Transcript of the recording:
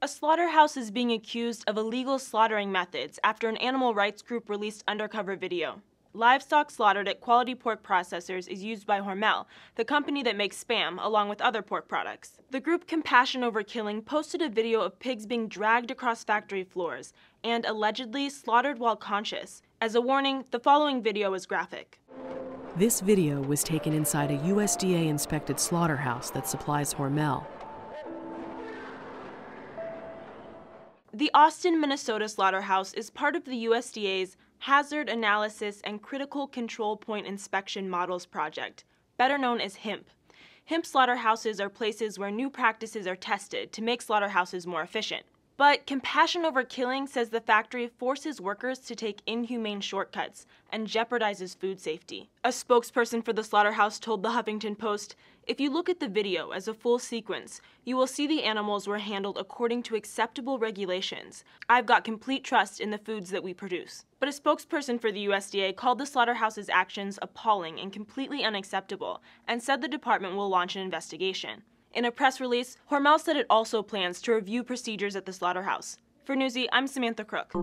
A slaughterhouse is being accused of illegal slaughtering methods after an animal rights group released undercover video. Livestock slaughtered at quality pork processors is used by Hormel, the company that makes Spam, along with other pork products. The group Compassion Over Killing posted a video of pigs being dragged across factory floors and allegedly slaughtered while conscious. As a warning, the following video is graphic. This video was taken inside a USDA inspected slaughterhouse that supplies Hormel. The Austin, Minnesota slaughterhouse is part of the USDA's Hazard Analysis and Critical Control Point Inspection Models project, better known as HIMP. HIMP slaughterhouses are places where new practices are tested to make slaughterhouses more efficient. But Compassion Over Killing says the factory forces workers to take inhumane shortcuts and jeopardizes food safety. A spokesperson for the slaughterhouse told the Huffington Post If you look at the video as a full sequence, you will see the animals were handled according to acceptable regulations. I've got complete trust in the foods that we produce. But a spokesperson for the USDA called the slaughterhouse's actions appalling and completely unacceptable and said the department will launch an investigation. In a press release, Hormel said it also plans to review procedures at the slaughterhouse. For Newsy, I'm Samantha Crook.